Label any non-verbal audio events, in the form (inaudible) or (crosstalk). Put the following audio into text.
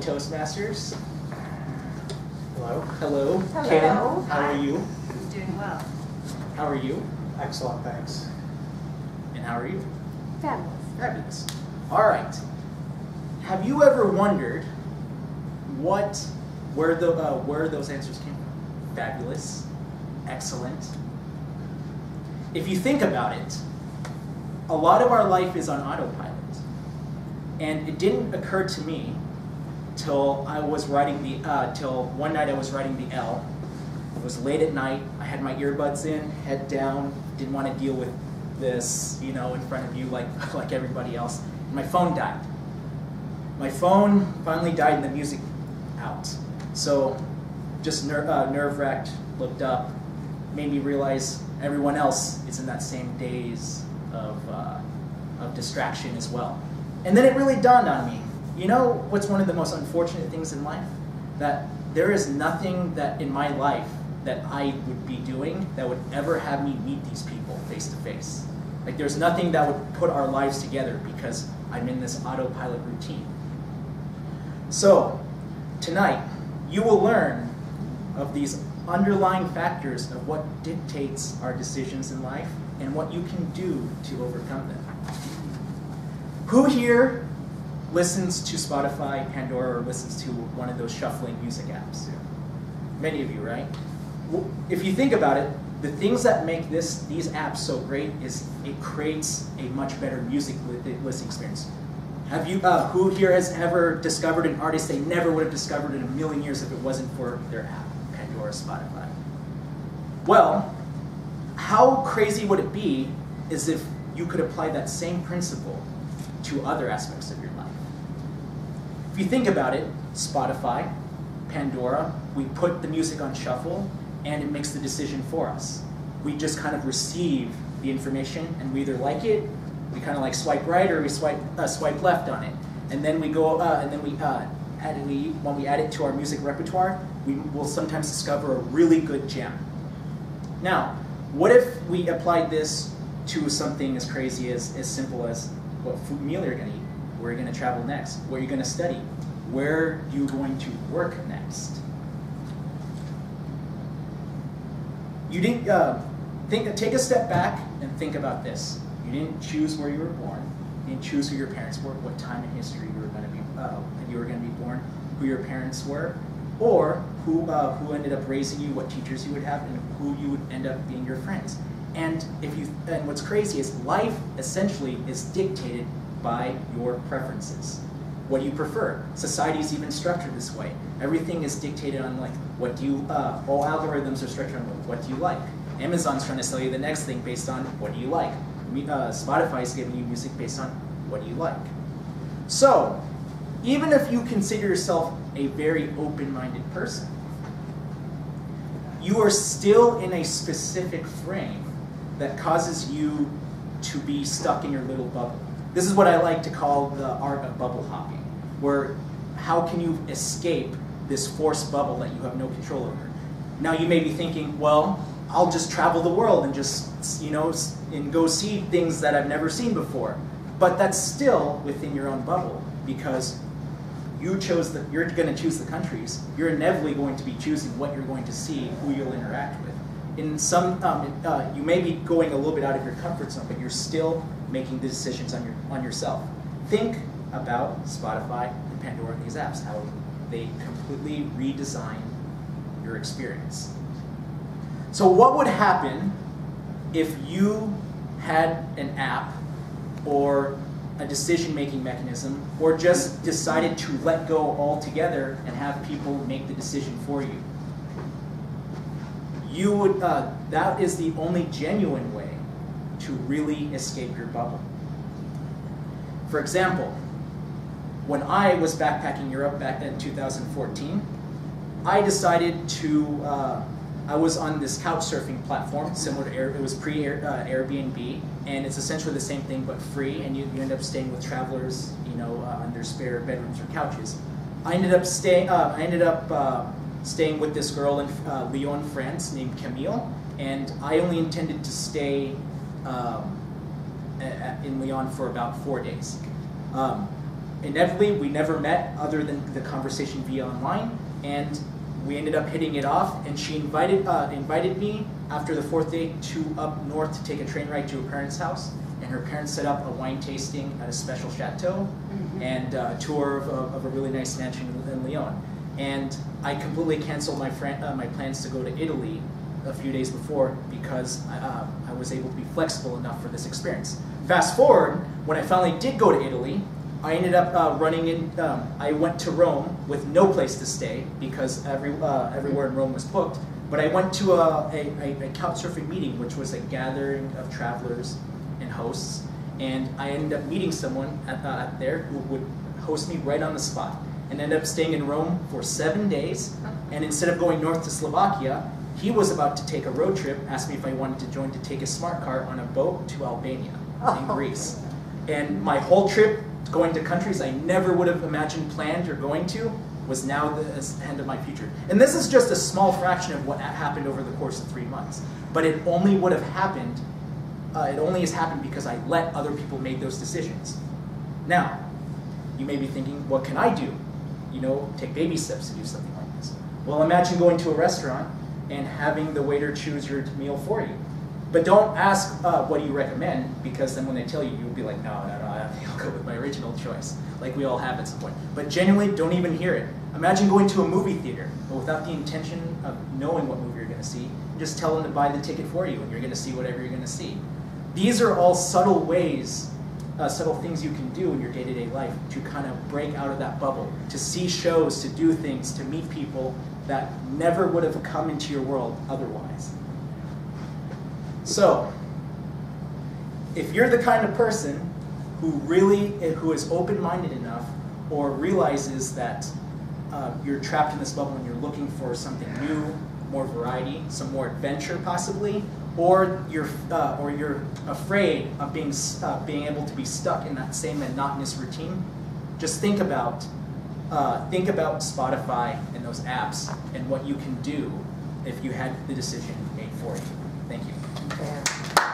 Toastmasters. Hello. Hello. Hello. Ken, how Hi. are you? I'm doing well. How are you? Excellent, thanks. And how are you? Fabulous. Fabulous. All right. Have you ever wondered what, where the, uh, where those answers came from? Fabulous. Excellent. If you think about it, a lot of our life is on autopilot. And it didn't occur to me till I was writing the, uh, till one night I was writing the L. It was late at night. I had my earbuds in, head down, didn't want to deal with this, you know, in front of you like, (laughs) like everybody else. And my phone died. My phone finally died and the music out. So just ner- uh, nerve-wracked, looked up, made me realize everyone else is in that same daze of, uh, of distraction as well. And then it really dawned on me, you know what's one of the most unfortunate things in life? That there is nothing that in my life that I would be doing that would ever have me meet these people face to face. Like there's nothing that would put our lives together because I'm in this autopilot routine. So, tonight, you will learn of these underlying factors of what dictates our decisions in life and what you can do to overcome them. Who here listens to Spotify, Pandora, or listens to one of those shuffling music apps? Many of you, right? If you think about it, the things that make this these apps so great is it creates a much better music li- listening experience. Have you, uh, who here has ever discovered an artist they never would have discovered in a million years if it wasn't for their app, Pandora, Spotify? Well, how crazy would it be is if you could apply that same principle to other aspects of your life? If you think about it, Spotify, Pandora, we put the music on shuffle and it makes the decision for us. We just kind of receive the information and we either like it, we kind of like swipe right or we swipe uh, swipe left on it, and then we go uh, and then we uh, add we when we add it to our music repertoire, we will sometimes discover a really good gem. Now, what if we applied this to something as crazy as as simple as what food meal you're going to eat, where you're going to travel next, where you're going to study, where you're going to work next. You didn't uh, think. Take a step back and think about this. You didn't choose where you were born. You didn't choose who your parents were, what time in history you were going to be, uh, you were going to be born, who your parents were, or who uh, who ended up raising you, what teachers you would have, and who you would end up being your friends. And if you and what's crazy is life essentially is dictated by your preferences. What do you prefer? Society is even structured this way. Everything is dictated on like what do you. Uh, all algorithms are structured on what do you like. Amazon's trying to sell you the next thing based on what do you like. Uh, Spotify is giving you music based on what do you like. So, even if you consider yourself a very open-minded person, you are still in a specific frame that causes you to be stuck in your little bubble. This is what I like to call the art of bubble hopping, where how can you escape this forced bubble that you have no control over? Now you may be thinking, well, I'll just travel the world and just, you know, and go see things that I've never seen before. But that's still within your own bubble because you chose the, you're going to choose the countries. You're inevitably going to be choosing what you're going to see, who you'll interact with. In some, um, uh, you may be going a little bit out of your comfort zone, but you're still making the decisions on your on yourself. Think about Spotify and Pandora and these apps, how they completely redesign your experience. So, what would happen if you had an app or a decision making mechanism, or just decided to let go altogether and have people make the decision for you? You would, uh, that is the only genuine way to really escape your bubble. For example, when I was backpacking Europe back then in 2014, I decided to. Uh, I was on this couch surfing platform, similar to Air, it was pre uh, Airbnb, and it's essentially the same thing but free, and you, you end up staying with travelers, you know, uh, on their spare bedrooms or couches. I ended up staying. Uh, I ended up uh, staying with this girl in uh, Lyon, France, named Camille, and I only intended to stay um, a- a- in Lyon for about four days. Um, inevitably, we never met other than the conversation via online, and we ended up hitting it off. And she invited uh, invited me after the fourth day to up north to take a train ride to her parents' house. And her parents set up a wine tasting at a special chateau and uh, a tour of a, of a really nice mansion in Lyon. And I completely canceled my uh, my plans to go to Italy a few days before because I, uh, I was able to be flexible enough for this experience. Fast forward, when I finally did go to Italy, I ended up uh, running in. Um, I went to Rome with no place to stay because every uh, everywhere in Rome was booked. But I went to a, a, a, a couchsurfing meeting, which was a gathering of travelers and hosts, and I ended up meeting someone at, uh, there who would host me right on the spot, and ended up staying in Rome for seven days. And instead of going north to Slovakia, he was about to take a road trip, asked me if I wanted to join to take a smart car on a boat to Albania in Oh. Greece. And my whole trip going to countries I never would have imagined planned or going to was now the end of my future. And this is just a small fraction of what happened over the course of three months. But it only would have happened, uh, it only has happened because I let other people make those decisions. Now, you may be thinking, what can I do? You know, take baby steps to do something like this. Well, imagine going to a restaurant and having the waiter choose your meal for you. But don't ask, uh, what do you recommend? Because then when they tell you, you'll be like, no, no, no, I think (laughs) I'll go with my original choice, like we all have at some point. But genuinely, don't even hear it. Imagine going to a movie theater, but without the intention of knowing what movie you're going to see. Just tell them to buy the ticket for you, and you're going to see whatever you're going to see. These are all subtle ways, uh, subtle things you can do in your day-to-day life to kind of break out of that bubble, to see shows, to do things, to meet people that never would have come into your world otherwise. So, if you're the kind of person who really who is open-minded enough or realizes that uh, you're trapped in this bubble and you're looking for something new, more variety, some more adventure possibly, or you're uh, or you're afraid of being uh, being able to be stuck in that same monotonous routine, just think about uh, think about Spotify and those apps and what you can do if you had the decision made for you. Thank you.